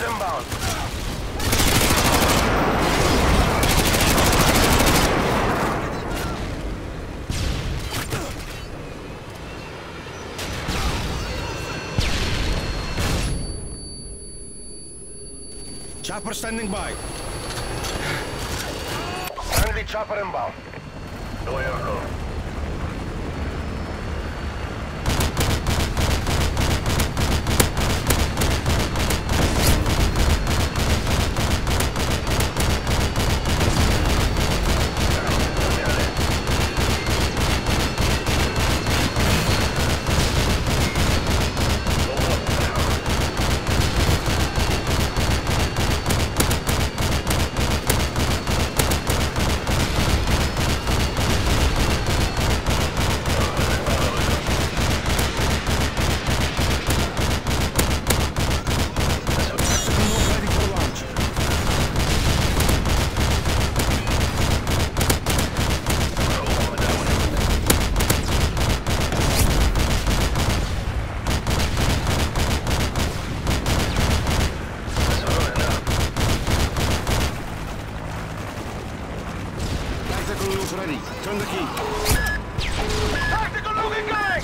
is inbound. Chopper standing by. Friendly chopper inbound. No aircraft. Ready. Turn the key. Tactical nuke incoming!